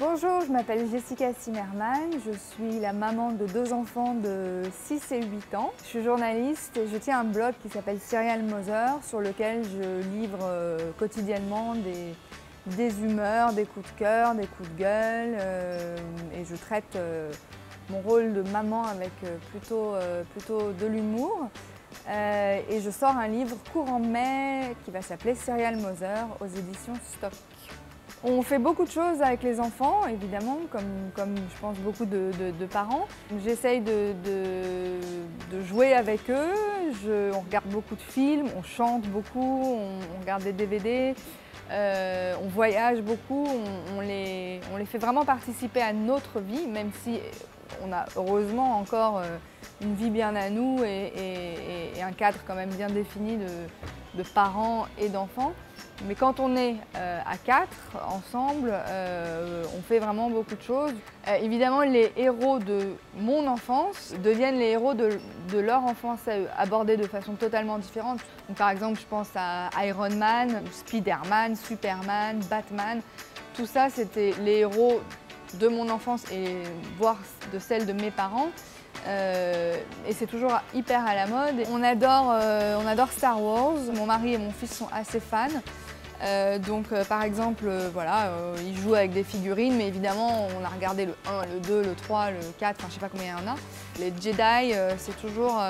Bonjour, je m'appelle Jessica Zimmermann, je suis la maman de deux enfants de 6 et 8 ans. Je suis journaliste et je tiens un blog qui s'appelle Serial Mother sur lequel je livre euh, quotidiennement des, humeurs, des coups de cœur, des coups de gueule euh, et je traite euh, mon rôle de maman avec plutôt, plutôt de l'humour. et je sors un livre courant mai qui va s'appeler Serial Mother aux éditions Stock. On fait beaucoup de choses avec les enfants, évidemment, comme, je pense beaucoup de, parents. J'essaye de, jouer avec eux, on regarde beaucoup de films, on chante beaucoup, on, regarde des DVD, euh, on voyage beaucoup, on, les, fait vraiment participer à notre vie, même si on a heureusement encore euh, une vie bien à nous et, un cadre quand même bien défini parents et d'enfants. Mais quand on est euh, à quatre, ensemble, euh, on fait vraiment beaucoup de choses. Euh, évidemment, les héros de mon enfance deviennent les héros de, leur enfance abordés de façon totalement différente. par exemple, je pense à Iron Man, Spider-Man, Superman, Batman. Tout ça, c'était les héros de mon enfance et voire de celle de mes parents. Et c'est toujours hyper à la mode. On adore, on adore Star Wars. Mon mari et mon fils sont assez fans. Euh, donc euh, par exemple, euh, voilà, il joue avec des figurines, mais évidemment on a regardé le 1, le 2, le 3, le 4, enfin je sais pas combien il y en a. Les Jedi, c'est toujours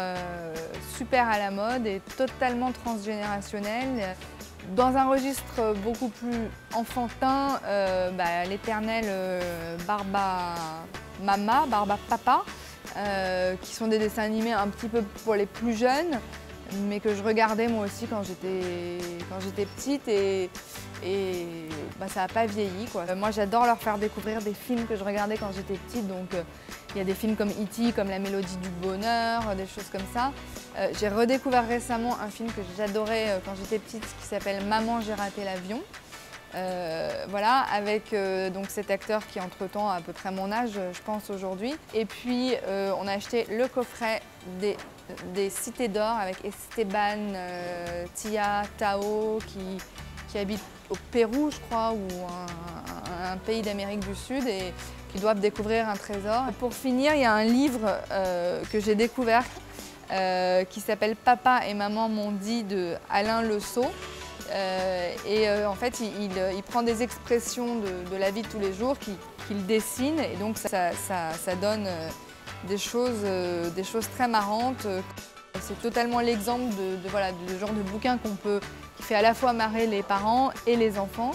super à la mode et totalement transgénérationnel. Dans un registre beaucoup plus enfantin, bah, l'éternel Barba Mama, Barba Papa, qui sont des dessins animés un petit peu pour les plus jeunes, mais que je regardais moi aussi quand j'étais petite et, bah, ça n'a pas vieilli. Quoi. Moi j'adore leur faire découvrir des films que je regardais quand j'étais petite, donc euh, il y a des films comme E.T., comme La Mélodie du Bonheur, des choses comme ça. Euh, j'ai redécouvert récemment un film que j'adorais euh, quand j'étais petite qui s'appelle Maman j'ai raté l'avion. Voilà, avec donc cet acteur qui entre-temps à peu près mon âge, je pense, aujourd'hui. Et puis, on a acheté le coffret des cités d'or avec Esteban, euh, Tia, Tao, qui, qui habitent au Pérou, je crois, ou un, pays d'Amérique du Sud et qui doivent découvrir un trésor. Pour finir, il y a un livre euh, que j'ai découvert euh, qui s'appelle Papa et Maman m'ont dit de Alain Le et en fait, il, prend des expressions de, la vie de tous les jours qu'il dessine et donc ça, donne des choses, euh, très marrantes. C'est totalement l'exemple de, voilà, genre de bouquin qu'on peut, qui fait à la fois marrer les parents et les enfants.